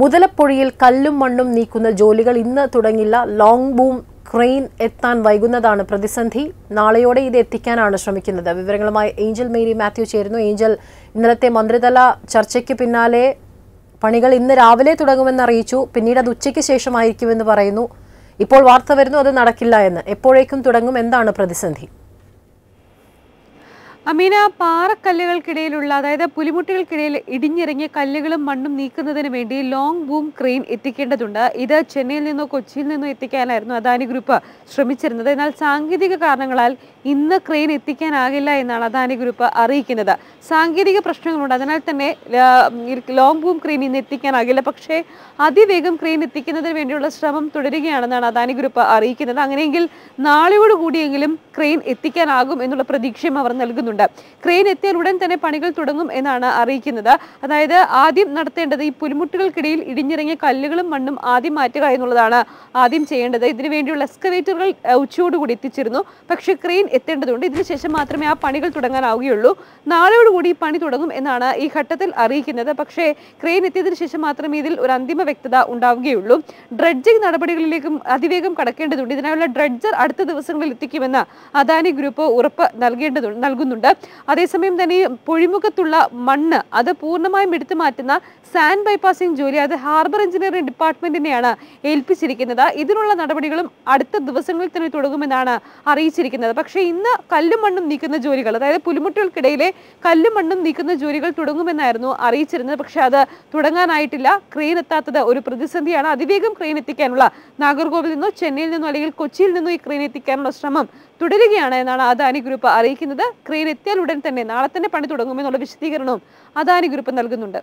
മുതലപ്പൊഴിയിൽ കല്ലും മണ്ണും നീക്കുന്ന ജോലികൾ ഇന്ന് തുടങ്ങില്ല. ലോങ് ബൂം ക്രെയിൻ എത്താൻ വൈകുന്നതാണ് പ്രതിസന്ധി. നാളെയോടെ ഇത് എത്തിക്കാനാണ് ശ്രമിക്കുന്നത്. വിവരങ്ങളുമായി ഏഞ്ചൽ മേരി മാത്യു ചേരുന്നു. ഏഞ്ചൽ ഇന്നലത്തെ മന്ത്രിതല ചർച്ചയ്ക്ക് പിന്നാലെ പണികൾ ഇന്ന് രാവിലെ തുടങ്ങുമെന്ന് അറിയിച്ചു. പിന്നീട് അത് ഉച്ചയ്ക്ക് ശേഷമായിരിക്കുമെന്ന് പറയുന്നു. ഇപ്പോൾ വാർത്ത വരുന്നു അത് നടക്കില്ല എന്ന്. എപ്പോഴേക്കും തുടങ്ങും എന്താണ് പ്രതിസന്ധി? അമീന പാറക്കല്ലുകൾക്കിടയിലുള്ള അതായത് പുലിമുട്ടികൾക്കിടയിൽ ഇടിഞ്ഞിറങ്ങിയ കല്ലുകളും മണ്ണും നീക്കുന്നതിന് വേണ്ടി ലോങ് ബൂം ക്രെയിൻ എത്തിക്കേണ്ടതുണ്ട്. ഇത് ചെന്നൈയിൽ നിന്നോ കൊച്ചിയിൽ നിന്നോ എത്തിക്കാനായിരുന്നു അദാനി ഗ്രൂപ്പ് ശ്രമിച്ചിരുന്നത്. എന്നാൽ സാങ്കേതിക കാരണങ്ങളാൽ ഇന്ന് ക്രെയിൻ എത്തിക്കാനാകില്ല എന്നാണ് അദാനി ഗ്രൂപ്പ് അറിയിക്കുന്നത്. സാങ്കേതിക പ്രശ്നങ്ങളുണ്ട്. അതിനാൽ തന്നെ ലോങ് ബൂം ക്രെയിൻ ഇന്ന് എത്തിക്കാനാകില്ല. പക്ഷേ അതിവേഗം ക്രെയിൻ എത്തിക്കുന്നതിന് വേണ്ടിയുള്ള ശ്രമം തുടരുകയാണെന്നാണ് അദാനി ഗ്രൂപ്പ് അറിയിക്കുന്നത്. അങ്ങനെയെങ്കിൽ നാളെയോടുകൂടിയെങ്കിലും ക്രെയിൻ എത്തിക്കാനാകും എന്നുള്ള പ്രതീക്ഷയും അവർ നൽകുന്നുണ്ട്. ക്രെയിൻ എത്തിയാൽ ഉടൻ തന്നെ പണികൾ തുടങ്ങും എന്നാണ് അറിയിക്കുന്നത്. അതായത് ആദ്യം നടത്തേണ്ടത് ഈ പുലിമുട്ടുകൾക്കിടയിൽ ഇടിഞ്ഞിറങ്ങിയ കല്ലുകളും മണ്ണും ആദ്യം മാറ്റുക എന്നുള്ളതാണ് ആദ്യം ചെയ്യേണ്ടത്. ഇതിനു വേണ്ടിയുള്ള എക്സ്കവേറ്ററുകൾ ഉച്ചയോടുകൂടി എത്തിച്ചിരുന്നു. പക്ഷേ ക്രെയിൻ എത്തേണ്ടതുണ്ട്. ഇതിനുശേഷം മാത്രമേ ആ പണികൾ തുടങ്ങാനാവുകയുള്ളൂ. നാളെയോടുകൂടി ഈ പണി തുടങ്ങും എന്നാണ് ഈ ഘട്ടത്തിൽ അറിയിക്കുന്നത്. പക്ഷേ ക്രെയിൻ എത്തിയതിനു ശേഷം മാത്രമേ ഇതിൽ ഒരു അന്തിമ വ്യക്തത ഉണ്ടാവുകയുള്ളൂ. ഡ്രഡ്ജിംഗ് നടപടികളിലേക്കും അതിവേഗം കടക്കേണ്ടതുണ്ട്. ഇതിനായുള്ള ഡ്രഡ്ജർ അടുത്ത ദിവസങ്ങളിൽ എത്തിക്കുമെന്ന് അദാനി ഗ്രൂപ്പ് ഉറപ്പ് നൽകേണ്ടതുണ്ട് നൽകുന്നുണ്ട്. അതേസമയം തന്നെ ഈ പൊഴിമുഖത്തുള്ള മണ്ണ് അത് പൂർണമായും എടുത്തു മാറ്റുന്ന സാൻഡ് ബൈപ്പാസിംഗ് ജോലി അത് ഹാർബർ എഞ്ചിനീയറിംഗ് ഡിപ്പാർട്ട്മെന്റിനെയാണ് ഏൽപ്പിച്ചിരിക്കുന്നത്. ഇതിനുള്ള നടപടികളും അടുത്ത ദിവസങ്ങളിൽ തന്നെ തുടങ്ങുമെന്നാണ് അറിയിച്ചിരിക്കുന്നത്. പക്ഷേ ഇന്ന് കല്ലും മണ്ണും നീക്കുന്ന ജോലികൾ അതായത് പുലിമുട്ടുകൾക്കിടയിലെ കല്ലും മണ്ണും നീക്കുന്ന ജോലികൾ തുടങ്ങുമെന്നായിരുന്നു അറിയിച്ചിരുന്നത്. പക്ഷേ അത് തുടങ്ങാനായിട്ടില്ല. ക്രെയിൻ എത്താത്തത് ഒരു പ്രതിസന്ധിയാണ്. അതിവേഗം ക്രെയിൻ എത്തിക്കാനുള്ള നാഗർകോവിൽ നിന്നോ ചെന്നൈയിൽ നിന്നോ അല്ലെങ്കിൽ കൊച്ചിയിൽ നിന്നോ ഈ ക്രെയിൻ എത്തിക്കാനുള്ള ശ്രമം തുടരുകയാണ് എന്നാണ് അദാനി ഗ്രൂപ്പ് അറിയിക്കുന്നത്. ക്രെയിൻ എത്തിയാൽ ഉടൻ തന്നെ നാളെ തന്നെ പണി തുടങ്ങുമെന്നുള്ള വിശദീകരണവും അദാനി ഗ്രൂപ്പ് നൽകുന്നുണ്ട്.